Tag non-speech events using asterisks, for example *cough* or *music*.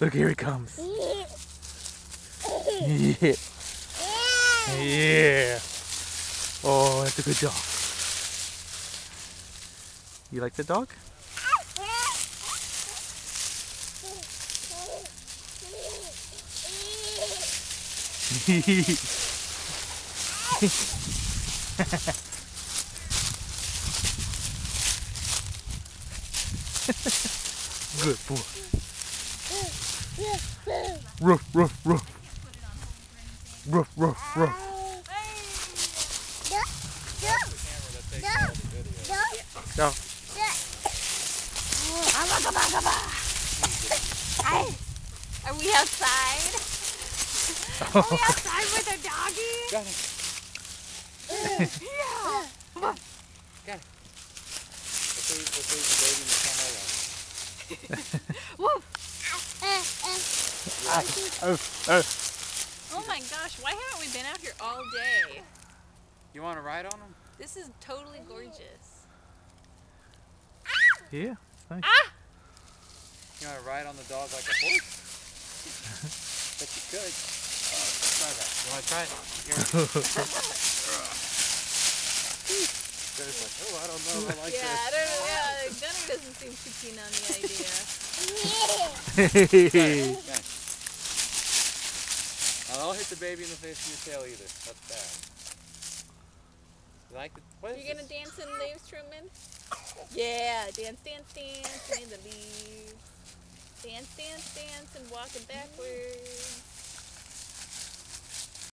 Look, here he comes. Yeah. Yeah. Oh, that's a good dog. You like the dog? *laughs* Good boy. Ruff, ruff, ruff. Ruff, ruff, ruff. Go. Are we outside? *laughs* Are we outside with a doggy? Got it. Yeah. Got it. Let's leave, let's leave the baby in the car alone. Woof. Oh, oh. Oh my gosh, why haven't we been out here all day? You want to ride on them? This is totally gorgeous. Yeah. Thanks. Ah! You want to ride on the dog like a horse? *laughs* Bet you could. Oh, try that. You want to try it? Here. *laughs* There's like, oh, I don't know I like yeah, I this. don't know. Yeah, Gunnar doesn't seem too keen on the idea. *laughs* Thanks. I don't hit the baby in the face with your tail either. That's bad. You like it? What is You gonna this? dance in the leaves, Truman? Yeah, dance, dance, dance in the leaves. Dance, dance, dance, and walking backwards.